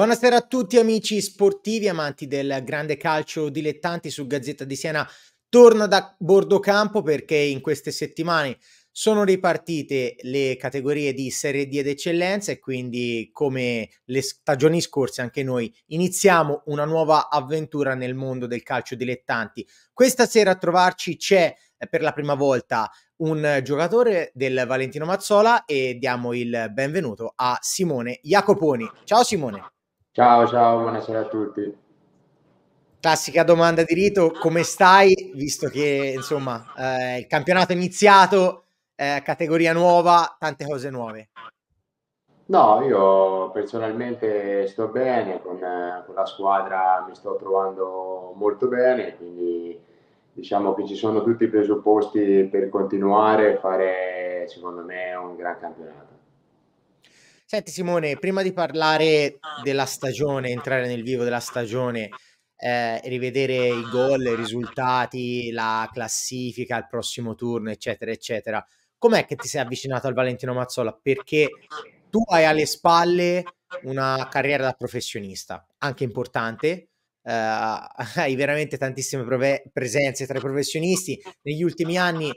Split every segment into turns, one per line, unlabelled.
Buonasera a tutti amici sportivi, amanti del grande calcio dilettanti su Gazzetta di Siena. Torna da bordo campo perché in queste settimane sono ripartite le categorie di Serie D ed Eccellenza e quindi come le stagioni scorse anche noi iniziamo una nuova avventura nel mondo del calcio dilettanti. Questa sera a trovarci c'è eh, per la prima volta un giocatore del Valentino Mazzola e diamo il benvenuto a Simone Jacoponi. Ciao Simone.
Ciao, ciao, buonasera a tutti.
Classica domanda di rito, come stai? Visto che insomma eh, il campionato è iniziato, eh, categoria nuova, tante cose nuove.
No, io personalmente sto bene, con, con, la squadra mi sto trovando molto bene, quindi diciamo che ci sono tutti i presupposti per continuare a fare secondo me un gran campionato.
Senti Simone, prima di parlare della stagione, entrare nel vivo della stagione, eh, rivedere i gol, i risultati, la classifica, il prossimo turno, eccetera, eccetera, com'è che ti sei avvicinato al Valentino Mazzola? Perché tu hai alle spalle una carriera da professionista, anche importante, eh, hai veramente tantissime prove- presenze tra i professionisti, negli ultimi anni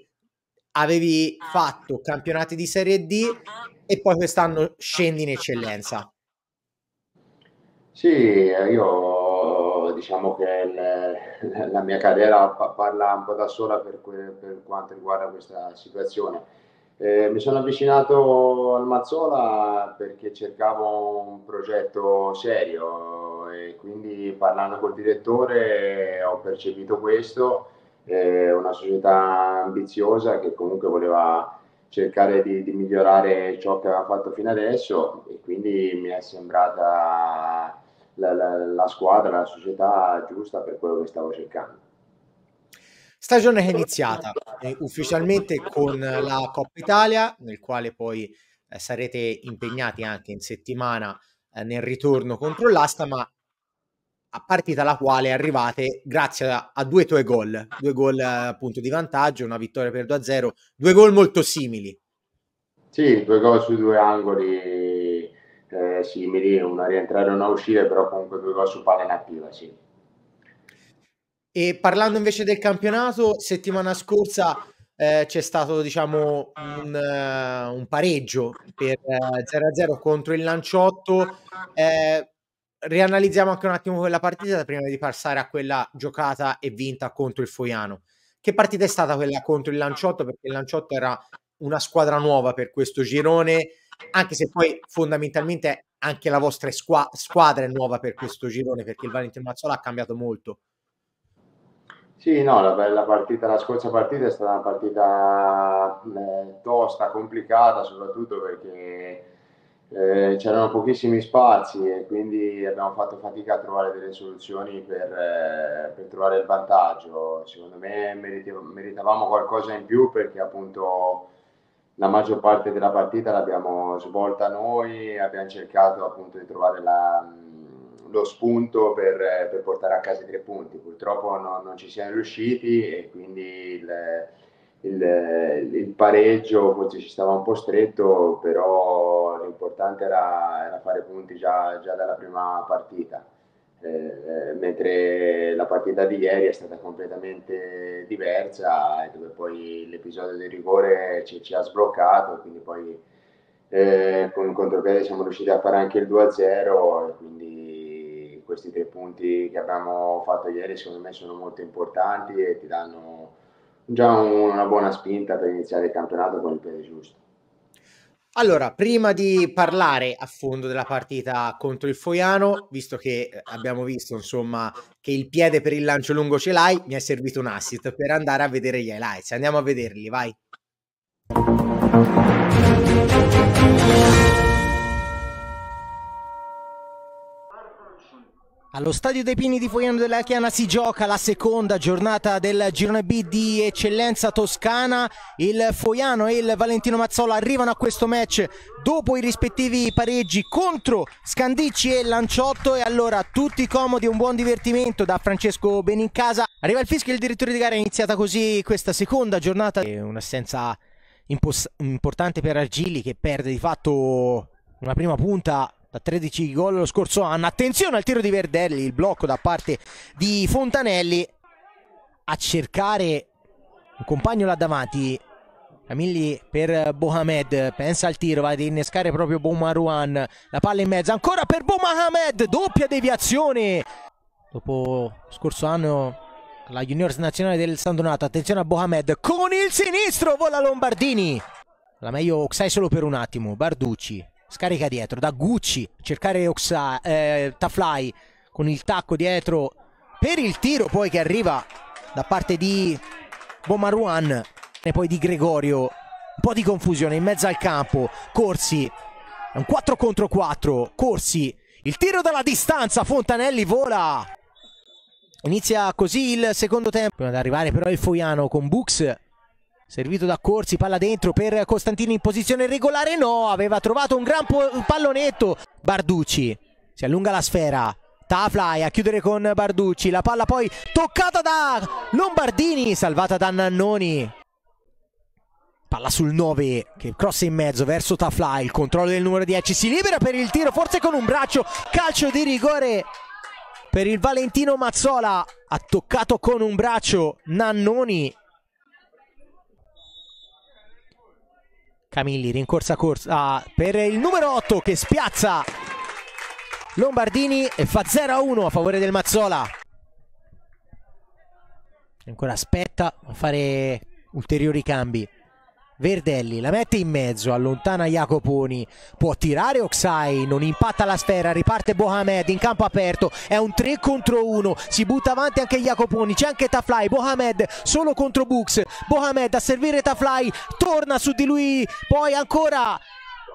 avevi fatto campionati di Serie D e poi quest'anno scendi in eccellenza.
Sì, io diciamo che le, la mia carriera parla un po' da sola per, per quanto riguarda questa situazione. Eh, mi sono avvicinato al Mazzola perché cercavo un progetto serio e quindi parlando col direttore ho percepito questo, eh, una società ambiziosa che comunque voleva cercare di, di, migliorare ciò che aveva fatto fino adesso e quindi mi è sembrata la, la, la squadra, la società giusta per quello che stavo cercando.
Stagione che è iniziata eh, ufficialmente con la Coppa Italia, nel quale poi eh, sarete impegnati anche in settimana eh, nel ritorno contro l'Asta, ma a partita alla quale arrivate grazie a, a due tuoi gol, due gol appunto di vantaggio, una vittoria per 2-0, due gol molto simili.
Sì, due gol su due angoli eh, simili, una rientrare e una uscire, però comunque due gol su palla inattiva, sì.
E parlando invece del campionato, settimana scorsa eh, c'è stato diciamo un, uh, un pareggio per uh, 0-0 contro il Lanciotto. Eh, rianalizziamo anche un attimo quella partita prima di passare a quella giocata e vinta contro il Foiano. Che partita è stata quella contro il Lanciotto? Perché il Lanciotto era una squadra nuova per questo girone, anche se poi fondamentalmente anche la vostra squa- squadra è nuova per questo girone, perché il Valentino Mazzola ha cambiato molto.
Sì, no, la, la, partita, la scorsa partita è stata una partita eh, tosta, complicata, soprattutto perché eh, c'erano pochissimi spazi e quindi abbiamo fatto fatica a trovare delle soluzioni per, eh, per trovare il vantaggio. Secondo me meritavamo qualcosa in più perché appunto la maggior parte della partita l'abbiamo svolta noi, abbiamo cercato appunto di trovare la, lo spunto per, per, portare a casa i tre punti. Purtroppo no, non ci siamo riusciti e quindi il, il, il, pareggio forse ci stava un po' stretto, però l'importante era, era fare punti già, già, dalla prima partita. Eh, eh, mentre la partita di ieri è stata completamente diversa, dove poi l'episodio del rigore ci, ci ha sbloccato, quindi poi eh, con il contropiede siamo riusciti a fare anche il 2-0 e quindi questi tre punti che abbiamo fatto ieri secondo me sono molto importanti e ti danno già una buona spinta per iniziare il campionato con il piede giusto.
Allora, prima di parlare a fondo della partita contro il Foiano, visto che eh, abbiamo visto insomma che il piede per il lancio lungo ce l'hai, mi è servito un assist per andare a vedere gli highlights. Andiamo a vederli, vai. Allo Stadio dei Pini di Fogliano della Chiana si gioca la seconda giornata del girone B di eccellenza toscana. Il Fogliano e il Valentino Mazzola arrivano a questo match dopo i rispettivi pareggi contro Scandicci e Lanciotto e allora tutti comodi, un buon divertimento da Francesco Benincasa. Arriva il fischio e il direttore di gara è iniziata così questa seconda giornata. Un'assenza importante per Argilli che perde di fatto una prima punta da 13 gol lo scorso anno. Attenzione al tiro di Verdelli, il blocco da parte di Fontanelli a cercare un compagno là davanti. Camilli per Bohamed, pensa al tiro, va ad innescare proprio Bomaruan, la palla in mezzo, ancora per Bomahamed, doppia deviazione. Dopo scorso anno la juniors nazionale del San Donato, attenzione a Bohamed, con il sinistro vola Lombardini. La meglio Oxai solo per un attimo, Barducci, scarica dietro, da Gucci, cercare Oxai, eh, Tafly con il tacco dietro per il tiro poi che arriva da parte di Bomaruan e poi di Gregorio. Un po' di confusione in mezzo al campo. Corsi, è un 4 contro 4. Corsi, il tiro dalla distanza. Fontanelli vola. Inizia così il secondo tempo. Prima di arrivare però il Foiano con Bux. Servito da Corsi, palla dentro per Costantini in posizione regolare. No, aveva trovato un gran pallonetto. Barducci si allunga la sfera. Tafly a chiudere con Barducci, la palla poi toccata da Lombardini, salvata da Nannoni. Palla sul 9 che cross in mezzo verso Tafly, il controllo del numero 10, si libera per il tiro, forse con un braccio, calcio di rigore per il Valentino Mazzola, ha toccato con un braccio Nannoni. Camilli rincorsa corsa per il numero 8 che spiazza Lombardini e fa 0-1 a favore del Mazzola. Ancora aspetta a fare ulteriori cambi. Verdelli la mette in mezzo, allontana Jacoponi, può tirare Oxai, non impatta la sfera, riparte Bohamed in campo aperto, è un 3 contro 1, si butta avanti anche Jacoponi, c'è anche Tafly, Bohamed solo contro Bux, Bohamed a servire Tafly, torna su di lui, poi ancora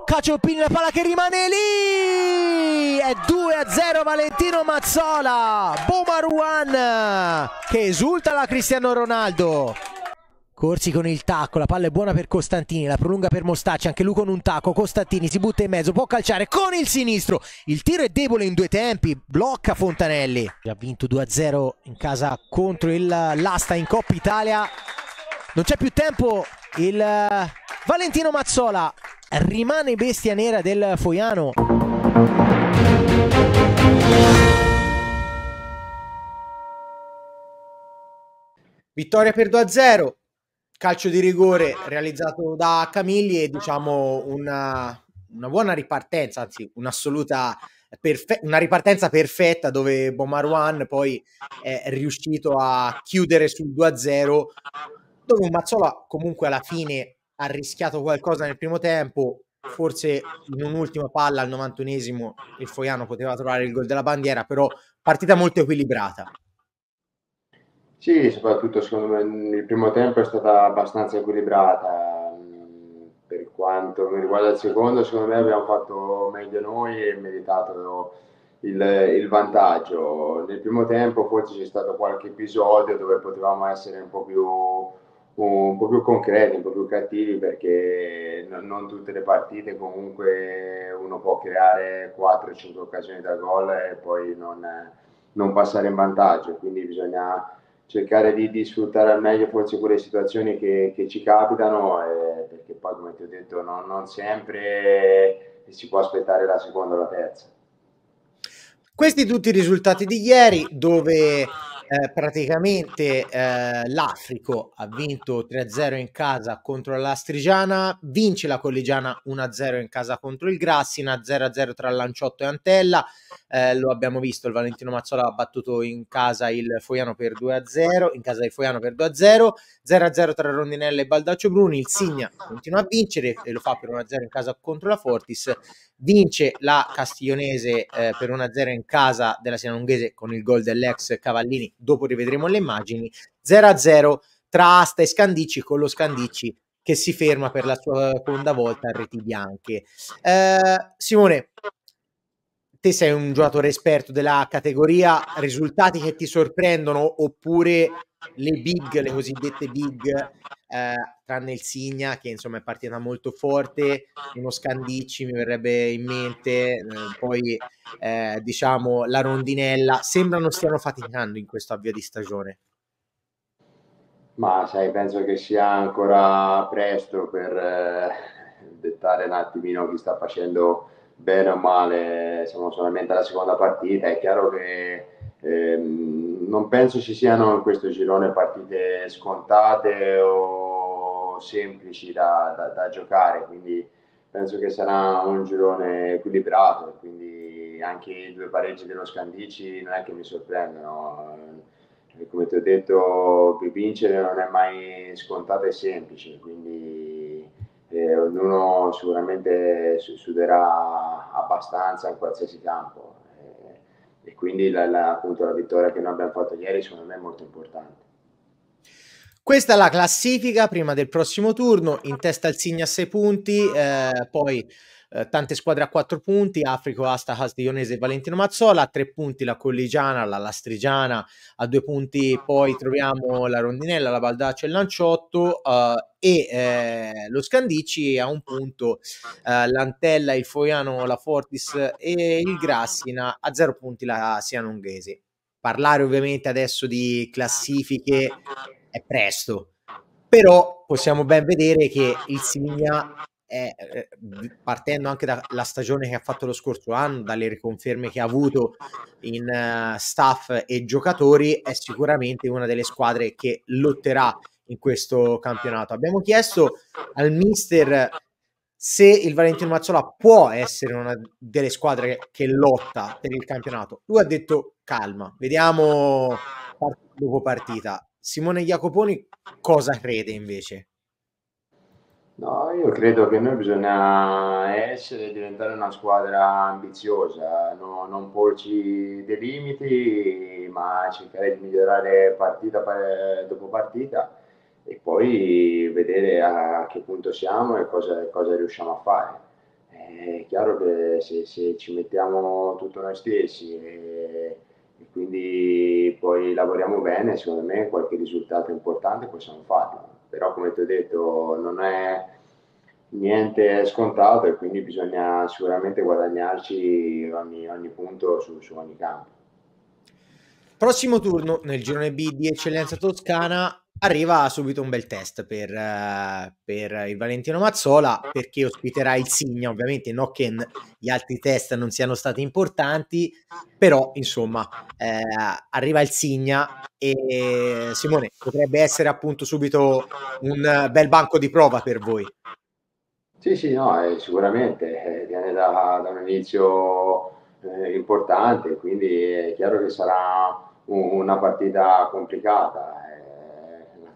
Cacioppini la palla che rimane lì! È 2 a 0 Valentino Mazzola Bomaruan che esulta la Cristiano Ronaldo Corsi con il tacco, la palla è buona per Costantini, la prolunga per Mostacci, anche lui con un tacco, Costantini si butta in mezzo, può calciare con il sinistro, il tiro è debole in due tempi, blocca Fontanelli. Ha vinto 2-0 in casa contro Lasta in Coppa Italia, non c'è più tempo, il Valentino Mazzola rimane bestia nera del Foiano.
Vittoria per 2-0, calcio di rigore realizzato da Camilli e diciamo una, una buona ripartenza, anzi un'assoluta perfe- una ripartenza perfetta dove Bomarwan poi è riuscito a chiudere sul 2-0 dove Mazzola comunque alla fine ha rischiato qualcosa nel primo tempo, forse in un'ultima palla al 91esimo il Foiano poteva trovare il gol della bandiera, però partita molto equilibrata.
Sì, soprattutto secondo me il primo tempo è stata abbastanza equilibrata. Per quanto mi riguarda il secondo, secondo me abbiamo fatto meglio noi e meritato il, il vantaggio. Nel primo tempo forse c'è stato qualche episodio dove potevamo essere un po' più un po' più concreti, un po' più cattivi perché non tutte le partite comunque uno può creare 4-5 occasioni da gol e poi non, non, passare in vantaggio, quindi bisogna cercare di, di, sfruttare al meglio forse quelle situazioni che, che ci capitano eh, perché poi come ti ho detto non, non sempre si può aspettare la seconda o la terza.
Questi tutti i risultati di ieri dove eh, praticamente eh, l'Africo ha vinto 3-0 in casa contro l'Astrigiana, vince la Collegiana 1-0 in casa contro il Grassina, 0-0 tra Lanciotto e Antella, eh, lo abbiamo visto, il Valentino Mazzola ha battuto in casa il Foiano per 2-0, in casa del Foiano per 2-0, 0-0 tra Rondinella e Baldaccio Bruni, il Signa continua a vincere e lo fa per 1-0 in casa contro la Fortis, vince la Castiglionese eh, per 1-0 in casa della Sinanunghese con il gol dell'ex Cavallini, dopo rivedremo le immagini, 0-0 tra Asta e Scandicci con lo Scandicci che si ferma per la sua seconda volta a reti bianche. Eh, Simone, te sei un giocatore esperto della categoria, risultati che ti sorprendono oppure le big, le cosiddette big, eh, tranne il Signa che insomma è partita molto forte, uno Scandicci mi verrebbe in mente, eh, poi eh, diciamo la rondinella, sembrano stiano faticando in questo avvio di stagione.
Ma sai, penso che sia ancora presto per eh, dettare un attimino chi sta facendo bene o male siamo solamente alla seconda partita, è chiaro che ehm, non penso ci siano in questo girone partite scontate o semplici da, da, da giocare, quindi penso che sarà un girone equilibrato, quindi anche i due pareggi dello Scandici non è che mi sorprendono. Come ti ho detto, vincere non è mai scontato e semplice, quindi eh, ognuno sicuramente suderà abbastanza in qualsiasi campo eh, e quindi la, la, appunto, la vittoria che noi abbiamo fatto ieri secondo me è molto importante.
Questa è la classifica prima del prossimo turno, in testa il Signa a 6 punti, eh, poi eh, tante squadre a 4 punti, Africo, Asta, Castiglionese e Valentino Mazzola, a 3 punti la Colligiana, la Lastrigiana, a 2 punti poi troviamo la Rondinella, la Baldaccia e il Lanciotto eh, e eh, lo Scandicci a un punto eh, l'Antella, il Foiano, la Fortis e il Grassina, a 0 punti la Sianunghese. Parlare ovviamente adesso di classifiche è presto, però possiamo ben vedere che il Signa è, eh, partendo anche dalla stagione che ha fatto lo scorso anno, dalle riconferme che ha avuto in uh, staff e giocatori, è sicuramente una delle squadre che lotterà in questo campionato. Abbiamo chiesto al mister se il Valentino Mazzola può essere una delle squadre che lotta per il campionato. Lui ha detto calma, vediamo partita dopo partita. Simone Jacoponi cosa crede invece?
No, io credo che noi bisogna essere diventare una squadra ambiziosa, no, non porci dei limiti, ma cercare di migliorare partita dopo partita e poi vedere a che punto siamo e cosa, cosa riusciamo a fare. È chiaro che se, se ci mettiamo tutto noi stessi e, e quindi poi lavoriamo bene, secondo me qualche risultato importante possiamo farlo. Però come ti ho detto non è niente scontato e quindi bisogna sicuramente guadagnarci ogni, ogni punto su, su ogni campo.
Prossimo turno nel girone B di eccellenza toscana arriva subito un bel test per, uh, per, il Valentino Mazzola perché ospiterà il Signa ovviamente no che gli altri test non siano stati importanti però insomma eh, arriva il Signa e Simone potrebbe essere appunto subito un bel banco di prova per voi.
Sì sì no eh, sicuramente eh, viene da, da, un inizio eh, importante quindi è chiaro che sarà un, una partita complicata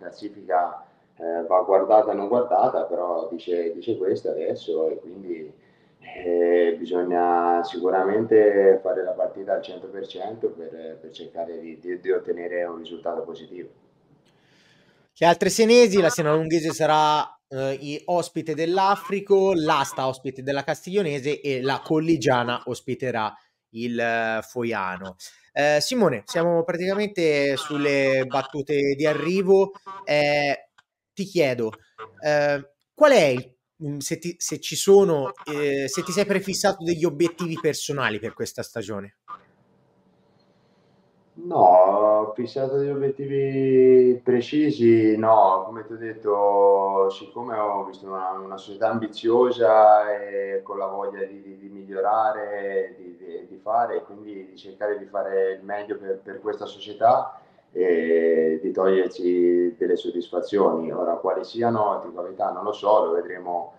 classifica eh, va guardata e non guardata, però dice, dice questo adesso e quindi eh, bisogna sicuramente fare la partita al 100% per, per cercare di, di, di, ottenere un risultato positivo.
Le altre senesi, la Sena Lunghese sarà eh, ospite dell'Africo, l'Asta ospite della Castiglionese e la Colligiana ospiterà il uh, Foiano. Eh, Simone, siamo praticamente sulle battute di arrivo. Eh, ti chiedo, eh, qual è il, mm, se, ti, se, ci sono, eh, se ti sei prefissato degli obiettivi personali per questa stagione?
No, ho fissato degli obiettivi precisi, no, come ti ho detto, siccome ho visto una, una società ambiziosa e con la voglia di, di, di migliorare, di, di, fare, quindi di cercare di fare il meglio per, per questa società e di toglierci delle soddisfazioni. Ora, quali siano, di verità non lo so, lo vedremo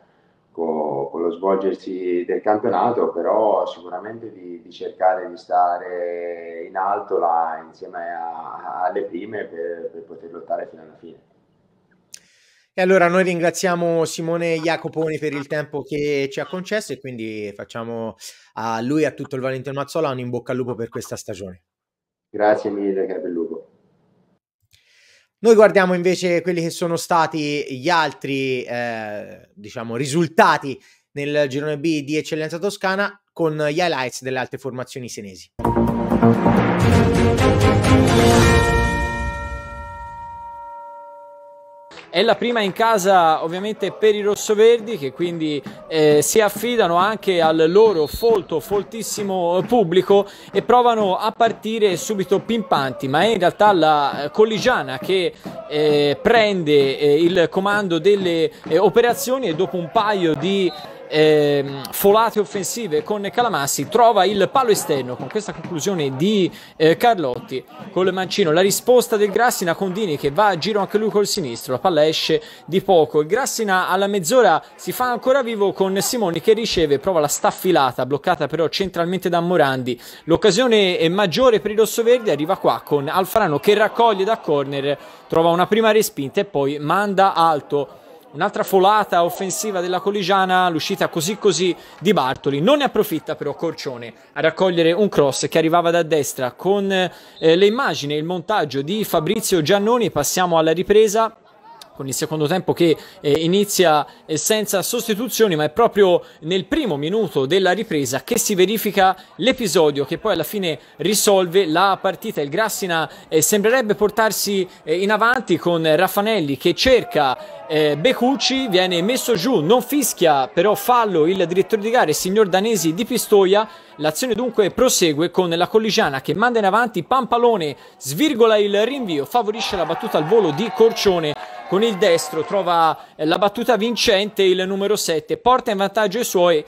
con, con, lo svolgersi del campionato, però sicuramente di, di cercare di stare in alto là, insieme a, alle prime per, per poter lottare fino alla fine.
E allora noi ringraziamo Simone Jacoponi per il tempo che ci ha concesso e quindi facciamo a lui e a tutto il Valentino Mazzola un in bocca al lupo per questa stagione.
Grazie mille, Lupo.
Noi guardiamo invece quelli che sono stati gli altri, eh, diciamo, risultati nel girone B di Eccellenza Toscana con gli highlights delle altre formazioni senesi.
È la prima in casa ovviamente per i rossoverdi che quindi eh, si affidano anche al loro folto, foltissimo pubblico e provano a partire subito pimpanti, ma è in realtà la colligiana che eh, prende eh, il comando delle eh, operazioni e dopo un paio di eh, folate offensive con Calamassi, trova il palo esterno con questa conclusione di eh, Carlotti con il mancino. La risposta del Grassina con Dini che va a giro anche lui col sinistro, la palla esce di poco. Il Grassina alla mezz'ora si fa ancora vivo con Simoni che riceve, prova la staffilata, bloccata però centralmente da Morandi. L'occasione maggiore per i rossoverdi arriva qua con Alfarano che raccoglie da corner, trova una prima respinta e poi manda alto Un'altra folata offensiva della Colligiana, l'uscita così così di Bartoli. Non ne approfitta però Corcione a raccogliere un cross che arrivava da destra con eh, le immagini e il montaggio di Fabrizio Giannoni. Passiamo alla ripresa con il secondo tempo che eh, inizia eh, senza sostituzioni, ma è proprio nel primo minuto della ripresa che si verifica l'episodio che poi alla fine risolve la partita. Il Grassina eh, sembrerebbe portarsi eh, in avanti con Raffanelli che cerca eh, Becucci, viene messo giù, non fischia però fallo il direttore di gare, il signor Danesi di Pistoia. L'azione dunque prosegue con la Colligiana che manda in avanti Pampalone, svirgola il rinvio, favorisce la battuta al volo di Corcione. Con il destro trova la battuta vincente il numero 7, porta in vantaggio i suoi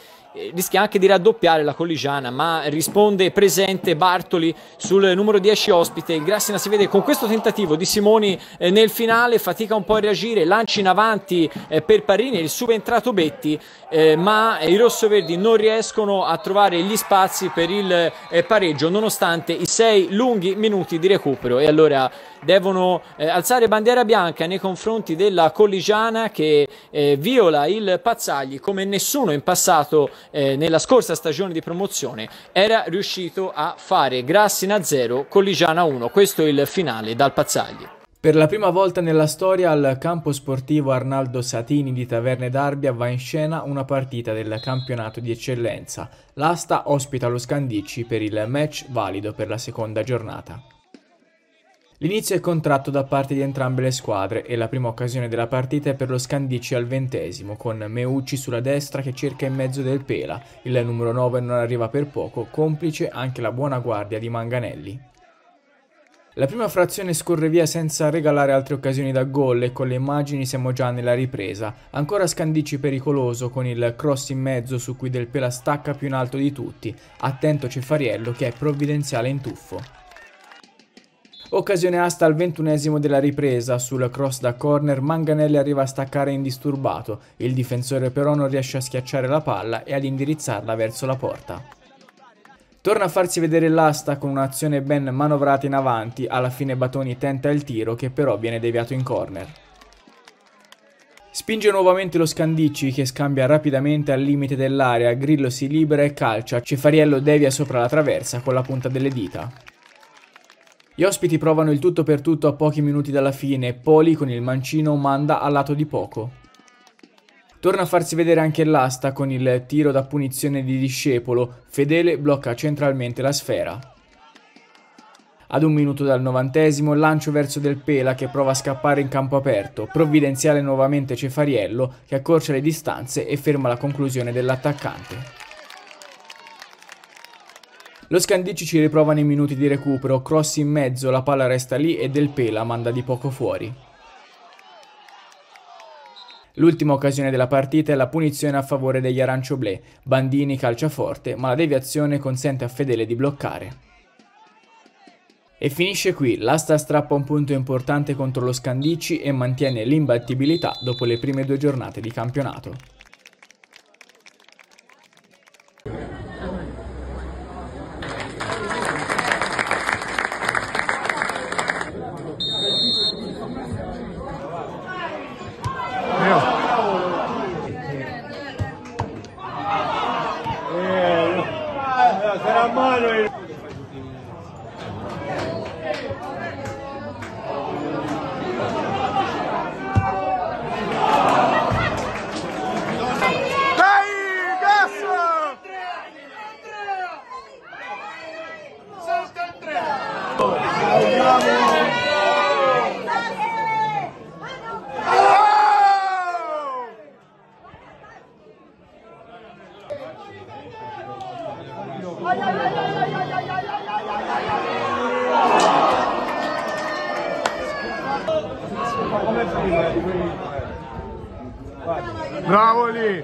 rischia anche di raddoppiare la colligiana, ma risponde presente Bartoli sul numero 10 ospite. Il Grassina si vede con questo tentativo di Simoni eh, nel finale, fatica un po' a reagire, lanci in avanti eh, per Parini, il subentrato Betti, eh, ma i rossoverdi non riescono a trovare gli spazi per il eh, pareggio, nonostante i sei lunghi minuti di recupero. E allora devono eh, alzare bandiera bianca nei confronti della colligiana che eh, viola il Pazzagli come nessuno in passato eh, nella scorsa stagione di promozione era riuscito a fare Grassina 0, Colligiana 1. Questo è il finale dal Pazzagli.
Per la prima volta nella storia al campo sportivo Arnaldo Satini di Taverne d'Arbia va in scena una partita del campionato di eccellenza. L'Asta ospita lo Scandicci per il match valido per la seconda giornata. L'inizio è contratto da parte di entrambe le squadre e la prima occasione della partita è per lo Scandicci al ventesimo, con Meucci sulla destra che cerca in mezzo del Pela, il numero 9 non arriva per poco, complice anche la buona guardia di Manganelli. La prima frazione scorre via senza regalare altre occasioni da gol e con le immagini siamo già nella ripresa. Ancora Scandicci pericoloso con il cross in mezzo su cui Del Pela stacca più in alto di tutti. Attento Cefariello che è provvidenziale in tuffo. Occasione asta al ventunesimo della ripresa, sul cross da corner Manganelli arriva a staccare indisturbato, il difensore però non riesce a schiacciare la palla e ad indirizzarla verso la porta. Torna a farsi vedere l'asta con un'azione ben manovrata in avanti, alla fine Batoni tenta il tiro che però viene deviato in corner. Spinge nuovamente lo Scandicci che scambia rapidamente al limite dell'area, Grillo si libera e calcia, Cefariello devia sopra la traversa con la punta delle dita. Gli ospiti provano il tutto per tutto a pochi minuti dalla fine e Poli con il mancino manda a lato di poco. Torna a farsi vedere anche l'asta con il tiro da punizione di discepolo, Fedele blocca centralmente la sfera. Ad un minuto dal novantesimo lancio verso Del Pela che prova a scappare in campo aperto, provvidenziale nuovamente Cefariello che accorcia le distanze e ferma la conclusione dell'attaccante. Lo Scandicci ci riprova nei minuti di recupero, cross in mezzo, la palla resta lì e Del Pela manda di poco fuori. L'ultima occasione della partita è la punizione a favore degli Arancio-Blé. Bandini calcia forte, ma la deviazione consente a Fedele di bloccare. E finisce qui, l'asta strappa un punto importante contro lo Scandicci e mantiene l'imbattibilità dopo le prime due giornate di campionato.
Bravo lì!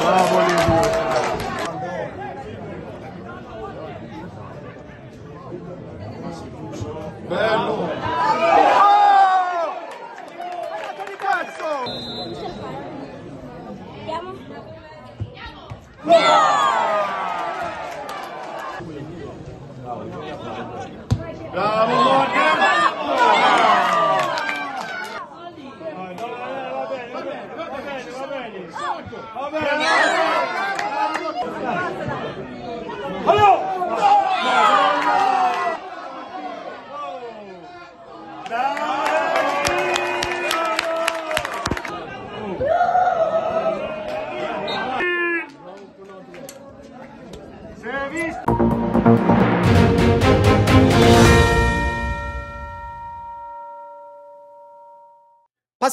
Bravo Lidia. Bello! Andiamo? Andiamo! Bravo Monica!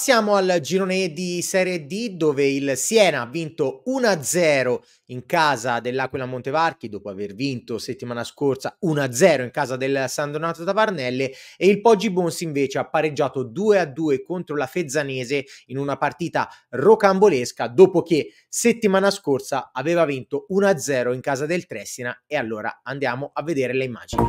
Passiamo al girone di Serie D dove il Siena ha vinto 1-0 in casa dell'Aquila Montevarchi dopo aver vinto settimana scorsa 1-0 in casa del San Donato Tavarnelle e il Poggi Bons invece ha pareggiato 2-2 contro la Fezzanese in una partita rocambolesca dopo che settimana scorsa aveva vinto 1-0 in casa del Tressina e allora andiamo a vedere le immagini.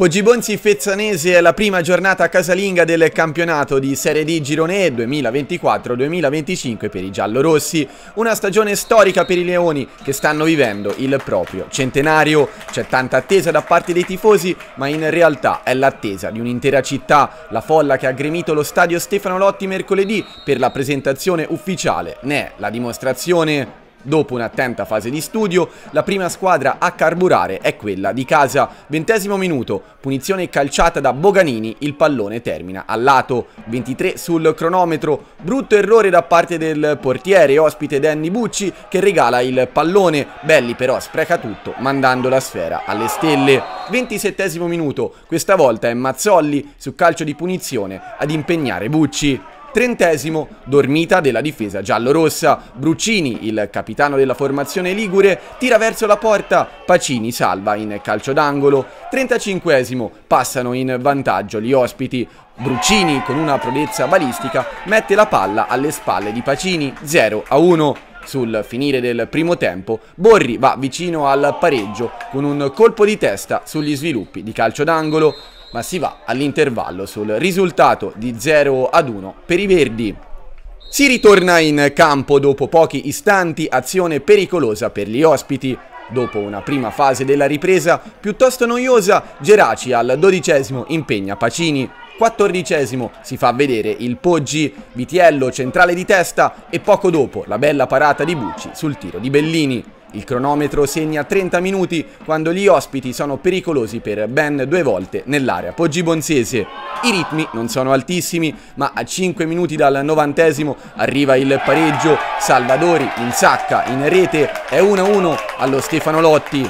Poggibonsi Fezzanese è la prima giornata casalinga del campionato di Serie D Girone 2024-2025 per i giallorossi, una stagione storica per i leoni che stanno vivendo il proprio centenario. C'è tanta attesa da parte dei tifosi, ma in realtà è l'attesa di un'intera città, la folla che ha gremito lo stadio Stefano Lotti mercoledì per la presentazione ufficiale ne è la dimostrazione Dopo un'attenta fase di studio, la prima squadra a carburare è quella di casa. Ventesimo minuto, punizione calciata da Boganini, il pallone termina al lato. 23 sul cronometro, brutto errore da parte del portiere ospite Danny Bucci che regala il pallone. Belli però spreca tutto mandando la sfera alle stelle. 27 minuto, questa volta è Mazzolli su calcio di punizione ad impegnare Bucci. Trentesimo, dormita della difesa giallorossa. Bruccini, il capitano della formazione ligure, tira verso la porta. Pacini salva in calcio d'angolo. Trentacinquesimo, passano in vantaggio gli ospiti. Bruccini, con una prodezza balistica, mette la palla alle spalle di Pacini, 0 a 1. Sul finire del primo tempo, Borri va vicino al pareggio con un colpo di testa sugli sviluppi di calcio d'angolo ma si va all'intervallo sul risultato di 0 ad 1 per i Verdi. Si ritorna in campo dopo pochi istanti, azione pericolosa per gli ospiti. Dopo una prima fase della ripresa piuttosto noiosa, Geraci al dodicesimo impegna Pacini. Quattordicesimo si fa vedere il Poggi, Vitiello centrale di testa e poco dopo la bella parata di Bucci sul tiro di Bellini. Il cronometro segna 30 minuti quando gli ospiti sono pericolosi per ben due volte nell'area poggibonsese. I ritmi non sono altissimi, ma a 5 minuti dal novantesimo arriva il pareggio. Salvadori in sacca, in rete, è 1-1 allo Stefano Lotti.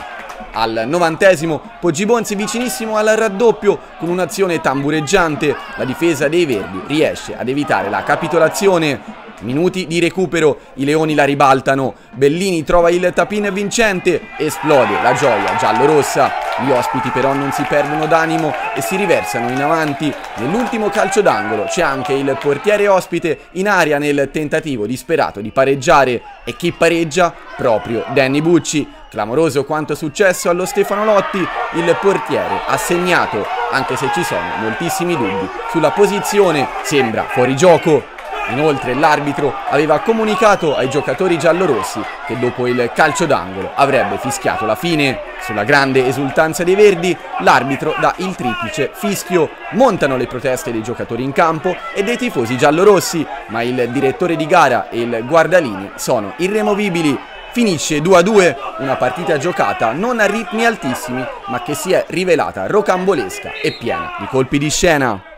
Al novantesimo, Poggibonsi vicinissimo al raddoppio con un'azione tambureggiante. La difesa dei Verdi riesce ad evitare la capitolazione. Minuti di recupero, i leoni la ribaltano, Bellini trova il tapin vincente, esplode la gioia giallo-rossa, gli ospiti però non si perdono d'animo e si riversano in avanti, nell'ultimo calcio d'angolo c'è anche il portiere ospite in aria nel tentativo disperato di pareggiare. E chi pareggia? Proprio Danny Bucci, clamoroso quanto successo allo Stefano Lotti, il portiere ha segnato, anche se ci sono moltissimi dubbi sulla posizione, sembra fuori gioco, Inoltre l'arbitro aveva comunicato ai giocatori giallorossi che dopo il calcio d'angolo avrebbe fischiato la fine. Sulla grande esultanza dei Verdi, l'arbitro dà il triplice fischio. Montano le proteste dei giocatori in campo e dei tifosi giallorossi, ma il direttore di gara e il guardalini sono irremovibili. Finisce 2-2, una partita giocata non a ritmi altissimi, ma che si è rivelata rocambolesca e piena di colpi di scena.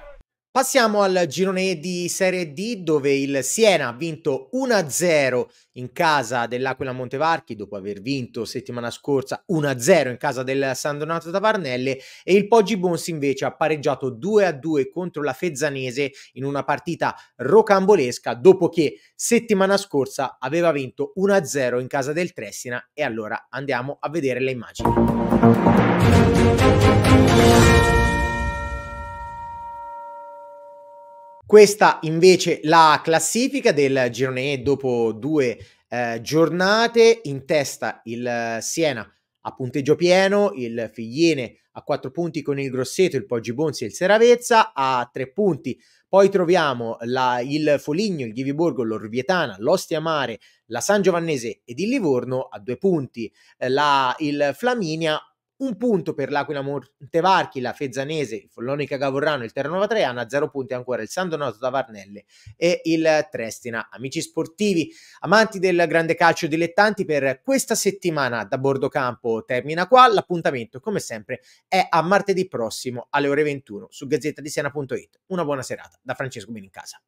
Passiamo al girone di Serie D dove il Siena ha vinto 1-0 in casa dell'Aquila Montevarchi dopo aver vinto settimana scorsa 1-0 in casa del San Donato Tavarnelle e il Poggi Bons invece ha pareggiato 2-2 contro la Fezzanese in una partita rocambolesca dopo che settimana scorsa aveva vinto 1-0 in casa del Tressina e allora andiamo a vedere le immagini. Questa invece la classifica del girone E dopo due eh, giornate, in testa il Siena a punteggio pieno, il Figliene a quattro punti con il Grosseto, il Poggi Bonzi e il Seravezza a tre punti. Poi troviamo la, il Foligno, il Ghiviborgo, l'Orvietana, l'Ostia Mare, la San Giovannese ed il Livorno a due punti. La, il Flaminia un punto per l'Aquila Montevarchi, la Fezzanese, il Follonica Gavorrano, il Terranova Traiana, zero punti ancora il San Donato da Varnelle e il Trestina. Amici sportivi, amanti del grande calcio dilettanti, per questa settimana da bordo campo termina qua. L'appuntamento, come sempre, è a martedì prossimo alle ore 21 su gazzettadisiena.it. Una buona serata da Francesco Benincasa.